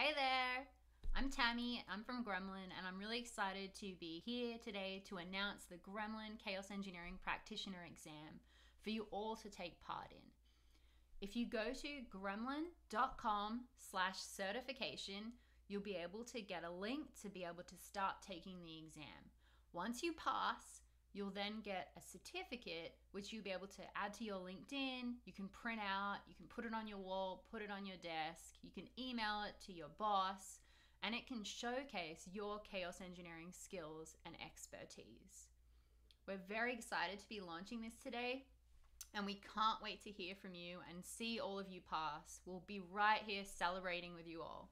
Hey there! I'm Tammy, I'm from Gremlin, and I'm really excited to be here today to announce the Gremlin Chaos Engineering Practitioner exam for you all to take part in. If you go to gremlin.com slash certification, you'll be able to get a link to be able to start taking the exam. Once you pass, you'll then get a certificate which you'll be able to add to your LinkedIn. You can print out, you can put it on your wall, put it on your desk, you can email it to your boss, and it can showcase your chaos engineering skills and expertise. We're very excited to be launching this today, and we can't wait to hear from you and see all of you pass. We'll be right here celebrating with you all.